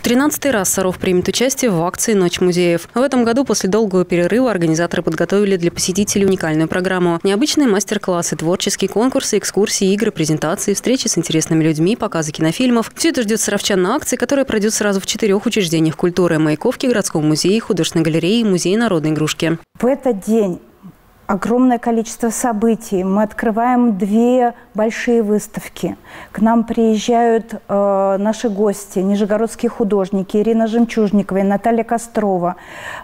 В 13 раз Саров примет участие в акции «Ночь музеев». В этом году после долгого перерыва организаторы подготовили для посетителей уникальную программу. Необычные мастер-классы, творческие конкурсы, экскурсии, игры, презентации, встречи с интересными людьми, показы кинофильмов. Все это ждет саровчан на акции, которая пройдет сразу в четырех учреждениях культуры – Маяковке, городском музее, художественной галерее и музее народной игрушки. В этот день огромное количество событий. Мы открываем две большие выставки. К нам приезжают э, наши гости, нижегородские художники Ирина Жемчужникова и Наталья Кострова.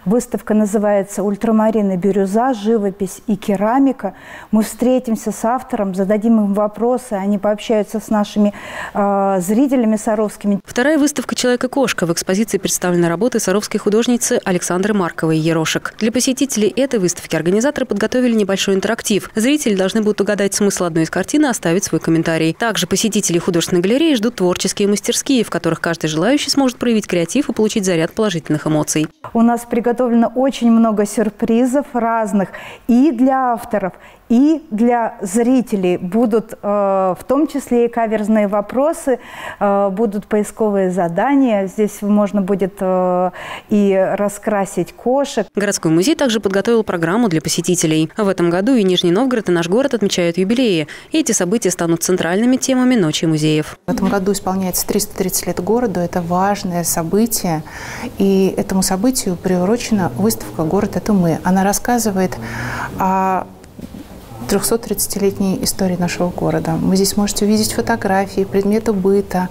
Выставка называется «Ультрамарин и бирюза. Живопись и керамика». Мы встретимся с автором, зададим им вопросы, они пообщаются с нашими э, зрителями саровскими. Вторая выставка «Человек и кошка». В экспозиции представлены работы саровской художницы Александры Марковой «Ерошек». Для посетителей этой выставки организаторы подготовили подготовили небольшой интерактив. Зрители должны будут угадать смысл одной из картин и оставить свой комментарий. Также посетители художественной галереи ждут творческие мастерские, в которых каждый желающий сможет проявить креатив и получить заряд положительных эмоций. У нас приготовлено очень много сюрпризов разных и для авторов, и для зрителей будут э, в том числе и каверзные вопросы, э, будут поисковые задания. Здесь можно будет э, и раскрасить кошек. Городской музей также подготовил программу для посетителей. В этом году и Нижний Новгород, и наш город отмечают юбилеи. И эти события станут центральными темами Ночи музеев. В этом году исполняется 330 лет городу. Это важное событие. И этому событию приурочена выставка «Город – это мы». Она рассказывает о 330-летней истории нашего города. Вы здесь можете увидеть фотографии, предметы быта,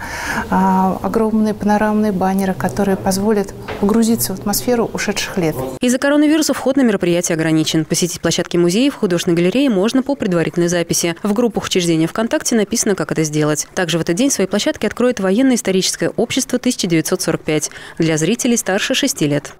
а, огромные панорамные баннеры, которые позволят погрузиться в атмосферу ушедших лет. Из-за коронавируса вход на мероприятие ограничен. Посетить площадки музеев, художественной галереи можно по предварительной записи. В группах учреждения ВКонтакте написано, как это сделать. Также в этот день свои площадки откроет военно-историческое общество 1945 для зрителей старше 6 лет.